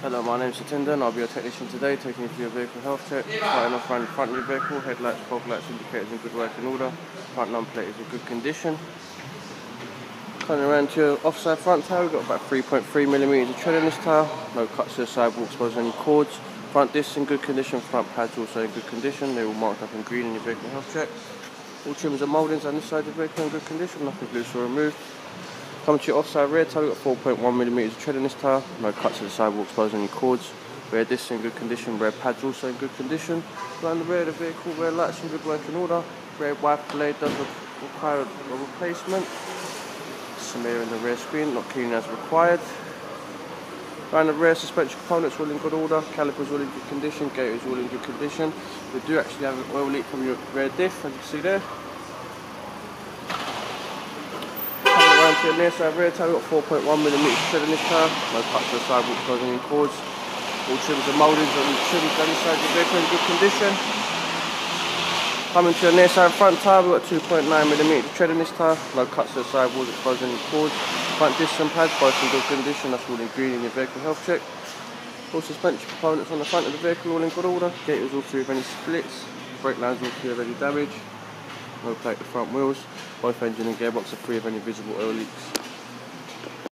Hello, my name's Satinder and I'll be your technician today, taking you through your vehicle health check. Starting off around the front of your vehicle, headlights, fog lights, indicators in good working order, front number plate is in good condition. Coming around to your offside front tyre, we've got about 3.3 millimeters of tread in this tyre, no cuts to the sidewall, exposing any cords. Front discs in good condition, front pads also in good condition, they're all marked up in green in your vehicle health check. All trims and mouldings on this side of the vehicle in good condition, nothing loose or removed. Coming to your offside rear tyre, we've got 4.1mm of tread in this tyre, no cuts to the sidewall, exposing any cords. Rear discs in good condition, rear pads also in good condition. Around the rear of the vehicle, rear lights in good working order. Rear wiper blade does require a replacement. Smear in the rear screen, not clean as required. Around the rear suspension components all in good order, calipers all in good condition, gaiters all in good condition. We do actually have an oil leak from your rear diff, as you can see there. Your near side rear tyre, got 4.1 millimeters tread in this car, no cuts the sidewall closing in cords. All trims and mouldings on the trims on this side of the vehicle in good condition. Coming to the near side front tyre, we've got 2.9 millimeters tread in this tyre, no cuts to the sidewalls exposing any cords. Front discs and pads both in good condition, that's all in green in your vehicle health check. All suspension components on the front of the vehicle all in good order. Gaiters all free of any splits, brake lines all free of any damage no plate the front wheels. Both engine and gearbox are free of any visible oil leaks.